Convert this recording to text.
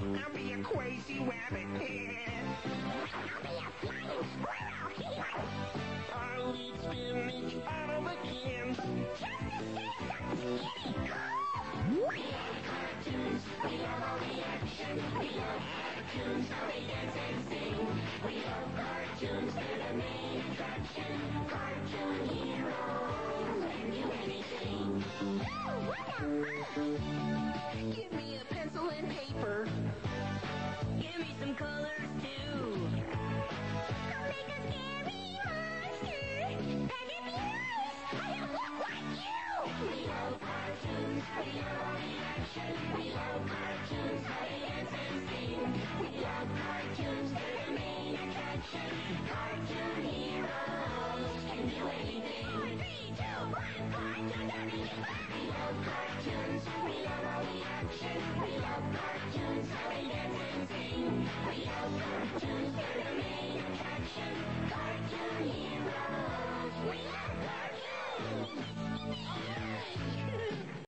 Mm-hmm. I'll be a crazy rabbit. I'll eat spinach out of a can. Cartoons, we love all the action. We love cartoons, how they dance and sing. We love cartoons, they're the main attraction. Cartoon heroes can do anything. Oh, Give me a pencil and paper. Give me some colors too. I'll make a scary monster. It'd be nice. I look like you. We love cartoons, we love the action. We love cartoons, the